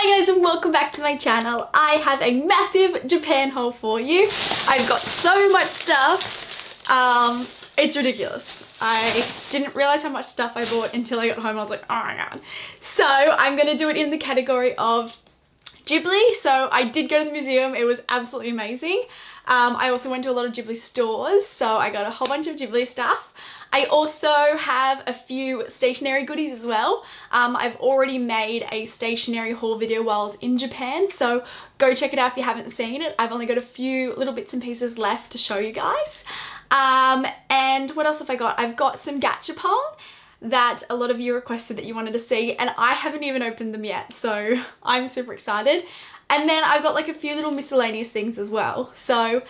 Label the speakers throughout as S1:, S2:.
S1: Hi guys and welcome back to my channel. I have a massive Japan haul for you. I've got so much stuff. Um, it's ridiculous. I didn't realize how much stuff I bought until I got home. I was like, oh my god. So I'm going to do it in the category of Ghibli. So I did go to the museum. It was absolutely amazing. Um, I also went to a lot of Ghibli stores. So I got a whole bunch of Ghibli stuff. I also have a few stationery goodies as well. Um, I've already made a stationery haul video while I was in Japan, so go check it out if you haven't seen it. I've only got a few little bits and pieces left to show you guys. Um, and what else have I got? I've got some gachapon that a lot of you requested that you wanted to see and I haven't even opened them yet so I'm super excited and then I've got like a few little miscellaneous things as well so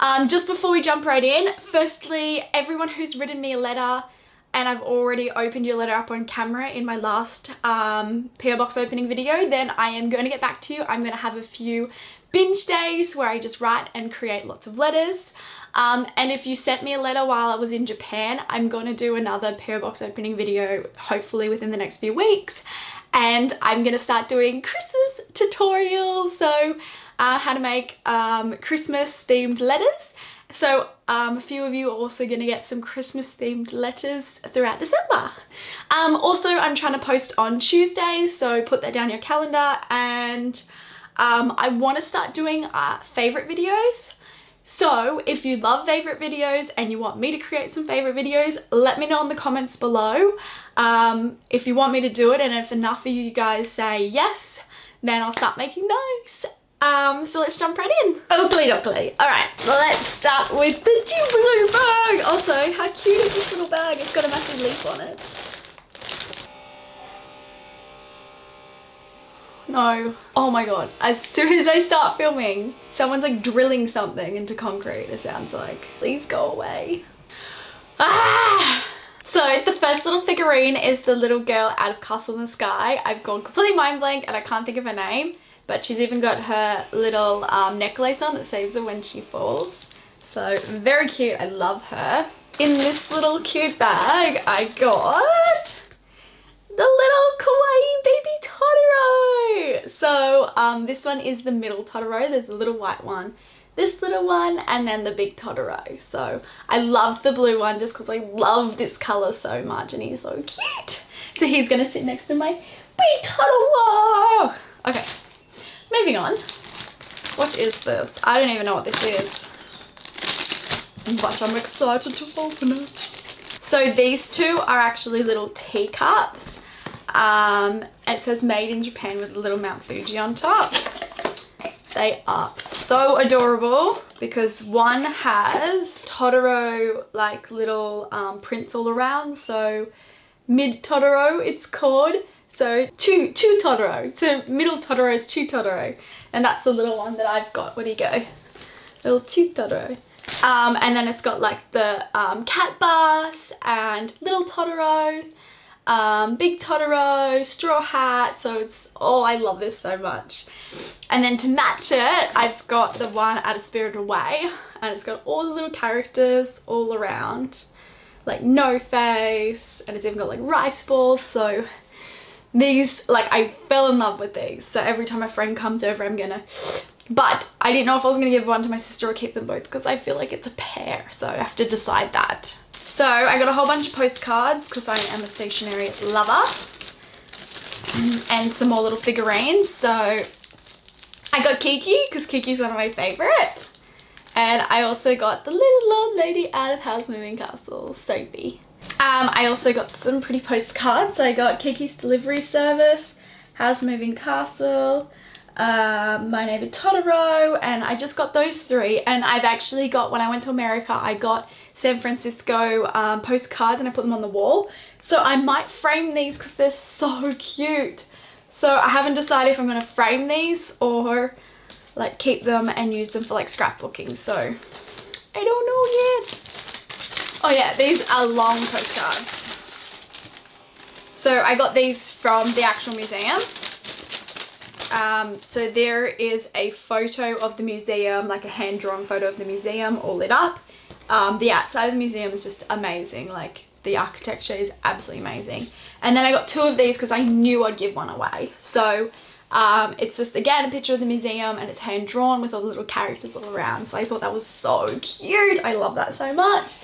S1: um, just before we jump right in, firstly, everyone who's written me a letter and I've already opened your letter up on camera in my last um, PO box opening video, then I am going to get back to you. I'm going to have a few binge days where I just write and create lots of letters. Um, and if you sent me a letter while I was in Japan, I'm going to do another PO box opening video hopefully within the next few weeks. And I'm going to start doing Christmas tutorials. So uh, how to make um, Christmas themed letters. So um, a few of you are also going to get some Christmas themed letters throughout December. Um, also, I'm trying to post on Tuesdays, so put that down your calendar. And um, I want to start doing uh, favorite videos. So if you love favorite videos and you want me to create some favorite videos, let me know in the comments below um, if you want me to do it and if enough of you guys say yes, then I'll start making those. Um, so let's jump right in. Oakley dokley. Alright, let's start with the Ghibli bag. Also, how cute is this little bag? It's got a massive leaf on it. No. Oh my god. As soon as I start filming, someone's like drilling something into concrete, it sounds like. Please go away. Ah! So the first little figurine is the little girl out of Castle in the Sky. I've gone completely mind blank and I can't think of her name but she's even got her little um, necklace on that saves her when she falls. So very cute, I love her. In this little cute bag, I got the little kawaii baby Totoro. So um, this one is the middle Totoro, there's a little white one this little one and then the big Totoro. So I loved the blue one just because I love this colour so much and he's so cute. So he's going to sit next to my big Totoro. Okay, Moving on. What is this? I don't even know what this is. But I'm excited to open it. So these two are actually little teacups. Um, it says made in Japan with a little Mount Fuji on top. They are so adorable because one has Totoro like little um, prints all around. So mid Totoro it's called so Chu, Chu Totoro. So middle Totoro is Chu Totoro. And that's the little one that I've got. Where do you go? Little Chu Totoro. Um, and then it's got like the um, cat bus and little Totoro, um, big Totoro, straw hat. So it's, oh, I love this so much. And then to match it, I've got the one out of Spirited Away. And it's got all the little characters all around. Like no face. And it's even got like rice balls. So these like I fell in love with these. So every time a friend comes over I'm gonna but I didn't know if I was gonna give one to my sister or keep them both because I feel like it's a pair so I have to decide that. So I got a whole bunch of postcards because I am a stationery lover mm-hmm, and some more little figurines so I got Kiki because Kiki's one of my favorite and I also got the little old lady out of Howl's Moving Castle Sophie um, I also got some pretty postcards. I got Kiki's Delivery Service, Howl's Moving Castle, uh, My Neighbor Totoro, and I just got those three. And I've actually got, when I went to America, I got San Francisco um, postcards and I put them on the wall. So I might frame these because they're so cute. So I haven't decided if I'm going to frame these or like keep them and use them for like scrapbooking. So I don't know yet. Oh yeah, these are long postcards. So I got these from the actual museum. Um, so there is a photo of the museum, like a hand-drawn photo of the museum all lit up. Um, the outside of the museum is just amazing. Like the architecture is absolutely amazing. And then I got two of these because I knew I'd give one away. So Um, it's just again a picture of the museum and it's hand drawn with all the little characters all around. So I thought that was so cute. I love that so much.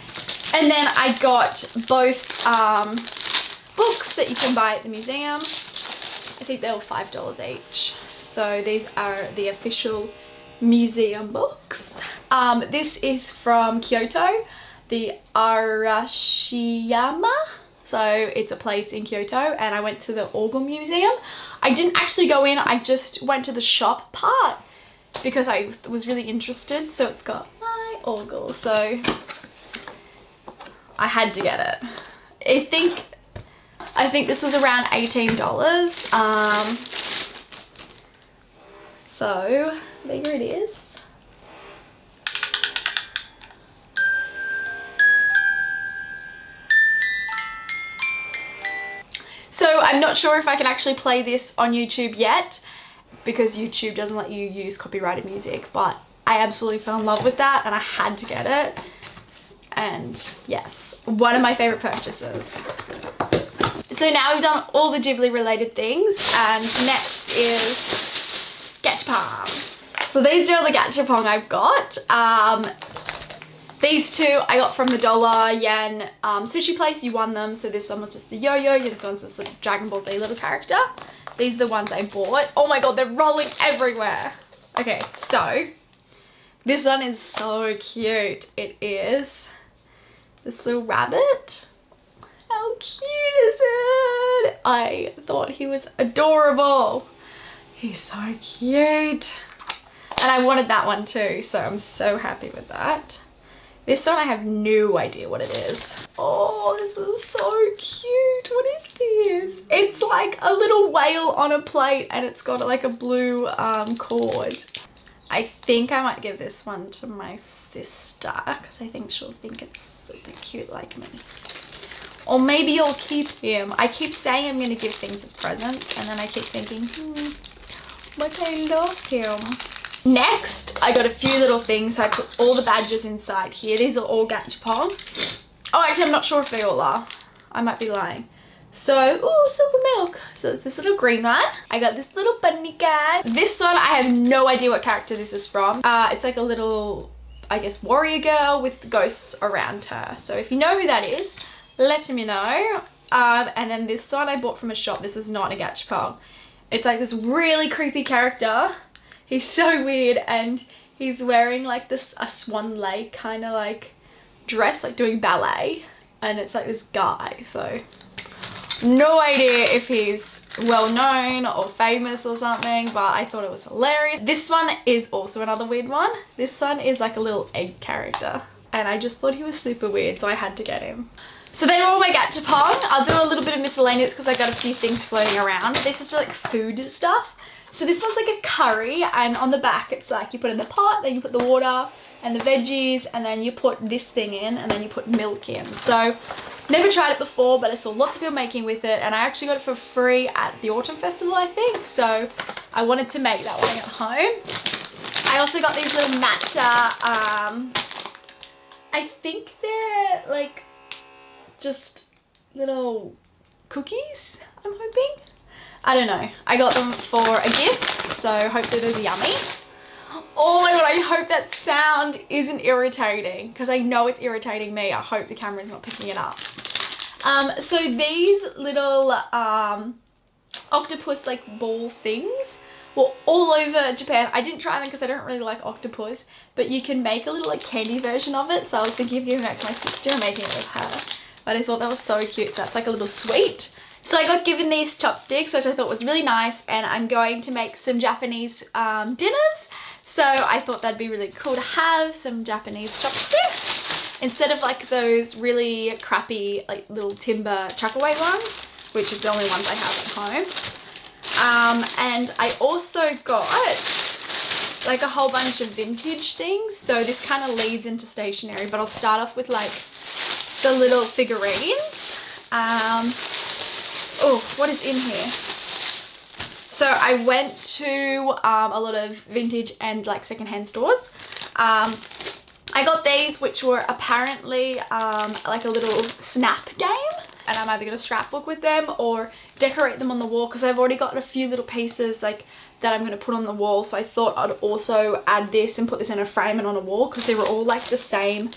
S1: And then I got both um, books that you can buy at the museum. I think they were $5 each. So these are the official museum books. Um, this is from Kyoto, the Arashiyama. So it's a place in Kyoto and I went to the Orgel Museum. I didn't actually go in, I just went to the shop part because I was really interested. So it's got my Orgel. So I had to get it. I think I think this was around $18. Um, so there it is. So I'm not sure if I can actually play this on YouTube yet because YouTube doesn't let you use copyrighted music, but I absolutely fell in love with that and I had to get it. And yes, one of my favorite purchases. So now we've done all the Ghibli related things and next is Gachapon. So these are all the Gachapon I've got. Um, these two I got from the dollar yen um, sushi place. You won them. So this one was just a yo-yo. This one's just a Dragon Ball Z little character. These are the ones I bought. Oh my god, they're rolling everywhere. Okay, so this one is so cute. It is this little rabbit how cute is it? I thought he was adorable. He's so cute. And I wanted that one too, so I'm so happy with that. This one I have no idea what it is. Oh, this is so cute. What is this? It's like a little whale on a plate and it's got like a blue um, cord. I think I might give this one to my sister because I think she'll think it's super cute like me. Or maybe I'll keep him. I keep saying I'm going to give things as presents and then I keep thinking, hmm, but I love him. Next, I got a few little things. So I put all the badges inside here. These are all Gachapon. Oh, actually, I'm not sure if they all are. I might be lying. So, oh, super milk. So it's this little green one. I got this little bunny guy. This one, I have no idea what character this is from. Uh, it's like a little, I guess, warrior girl with ghosts around her. So if you know who that is, let me know. Um, and then this one I bought from a shop. This is not a Gachapon. It's like this really creepy character. He's so weird and he's wearing like this a swan lake kind of like dress like doing ballet and it's like this guy so no idea if he's well known or famous or something but I thought it was hilarious. This one is also another weird one. This one is like a little egg character and I just thought he was super weird so I had to get him. So they were all my gachapon. I'll do a little bit of miscellaneous because I got a few things floating around. This is just like food stuff. So this one's like a curry and on the back it's like you put in the pot, then you put the water and the veggies and then you put this thing in and then you put milk in. So never tried it before but I saw lots of people making with it and I actually got it for free at the Autumn Festival I think. So I wanted to make that one at home. I also got these little matcha, um, I think they're like just little cookies, I'm hoping. I don't know. I got them for a gift, so hopefully those are yummy. Oh my god, I hope that sound isn't irritating because I know it's irritating me. I hope the camera is not picking it up. Um, so these little um, octopus like ball things were all over Japan. I didn't try them because I don't really like octopus, but you can make a little like candy version of it. So I was thinking of giving that to my sister and making it with her but I thought that was so cute. So that's like a little sweet. So I got given these chopsticks, which I thought was really nice, and I'm going to make some Japanese um, dinners. So I thought that'd be really cool to have some Japanese chopsticks instead of like those really crappy like little timber chuckaway ones, which is the only ones I have at home. Um, and I also got like a whole bunch of vintage things. So this kind of leads into stationery, but I'll start off with like the little figurines. Um, oh, what is in here? So I went to um, a lot of vintage and like secondhand stores. Um, I got these which were apparently um, like a little snap game. and I'm either going to scrapbook with them or decorate them on the wall because I've already got a few little pieces like that I'm going to put on the wall. So I thought I'd also add this and put this in a frame and on a wall because they were all like the same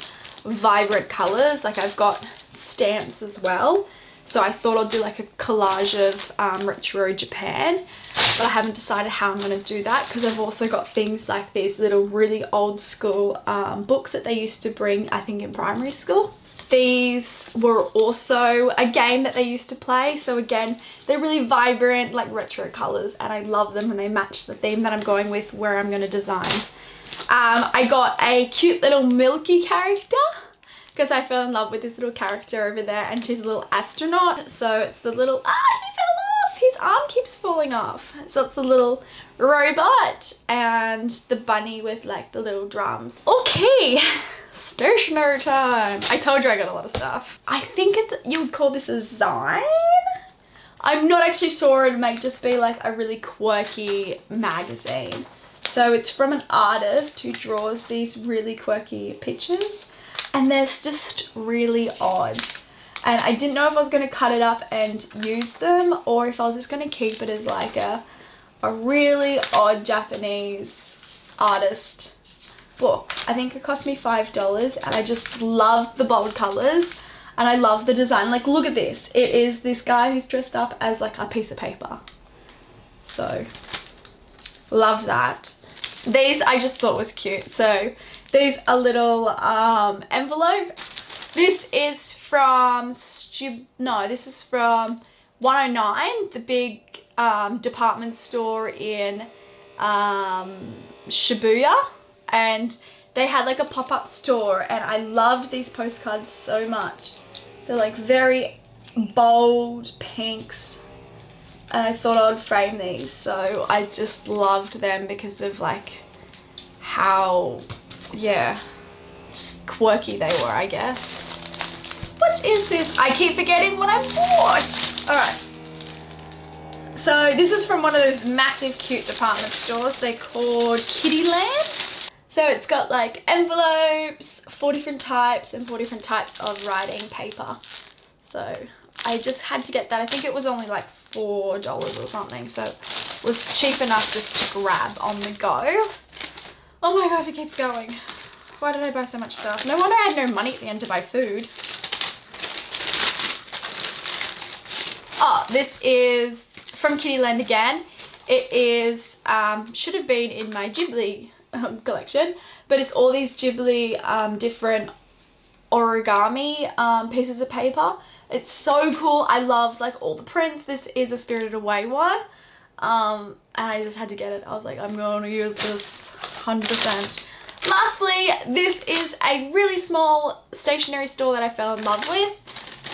S1: vibrant colors. Like I've got stamps as well. So I thought I'd do like a collage of um, retro Japan, but I haven't decided how I'm going to do that because I've also got things like these little really old school um, books that they used to bring, I think in primary school. These were also a game that they used to play. So again, they're really vibrant, like retro colors, and I love them and they match the theme that I'm going with where I'm going to design. Um, I got a cute little Milky character because I fell in love with this little character over there and she's a little astronaut. So it's the little, ah, he fell off. His arm keeps falling off. So it's the little robot and the bunny with like the little drums. Okay, stationery time. I told you I got a lot of stuff. I think it's, you would call this a zine? I'm not actually sure it might just be like a really quirky magazine. So it's from an artist who draws these really quirky pictures and they're just really odd and I didn't know if I was going to cut it up and use them or if I was just going to keep it as like a a really odd Japanese artist book. I think it cost me $5 and I just love the bold colors and I love the design. Like look at this. It is this guy who's dressed up as like a piece of paper. So love that. These I just thought was cute. So these a little um, envelope. This is from, Stub no, this is from 109, the big um, department store in um, Shibuya. And they had like a pop-up store and I loved these postcards so much. They're like very bold pinks and I thought I would frame these so I just loved them because of like how yeah, just quirky they were, I guess. What is this? I keep forgetting what I bought. All right. So this is from one of those massive cute department stores. They're called Kiddy Land. So it's got like envelopes, four different types and four different types of writing paper. So I just had to get that. I think it was only like $4 or something. So it was cheap enough just to grab on the go. Oh my god, it keeps going. Why did I buy so much stuff? No wonder I had no money at the end to buy food. Oh, this is from Kiddy Land again. It is, um, should have been in my Ghibli um, collection, but it's all these Ghibli um, different origami um, pieces of paper. It's so cool. I love like all the prints. This is a Spirited Away one. Um, and I just had to get it. I was like, I'm going to use this 100%. Lastly, this is a really small stationery store that I fell in love with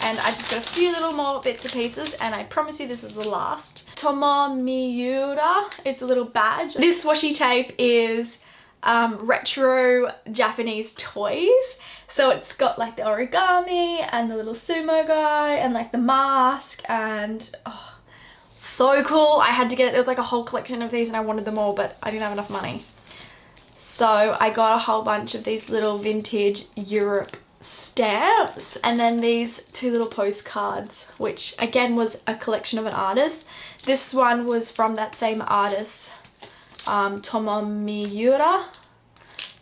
S1: and I just got a few little more bits and pieces and I promise you this is the last. Tomomiura, it's a little badge. This washi tape is um, retro Japanese toys. So it's got like the origami and the little sumo guy and like the mask and oh, so cool. I had to get it. There was like a whole collection of these and I wanted them all but I didn't have enough money. So I got a whole bunch of these little vintage Europe stamps and then these two little postcards which again was a collection of an artist. This one was from that same artist um, Tomomiura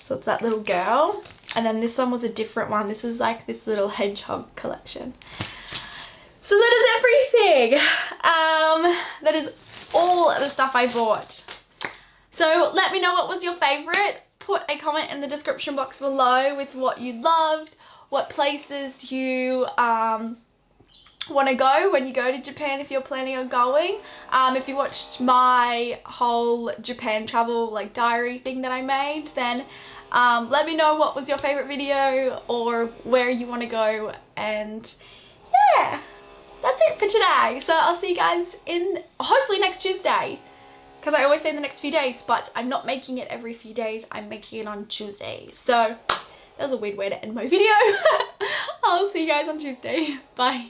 S1: so it's that little girl and then this one was a different one. This is like this little hedgehog collection. So that is everything. Um, that is all the stuff I bought. So let me know what was your favourite. Put a comment in the description box below with what you loved, what places you um, want to go when you go to Japan if you're planning on going. Um, if you watched my whole Japan travel like diary thing that I made then um, let me know what was your favourite video or where you want to go and yeah that's it for today. So I'll see you guys in hopefully next Tuesday because I always say the next few days, but I'm not making it every few days. I'm making it on Tuesday. So that was a weird way to end my video. I'll see you guys on Tuesday. Bye.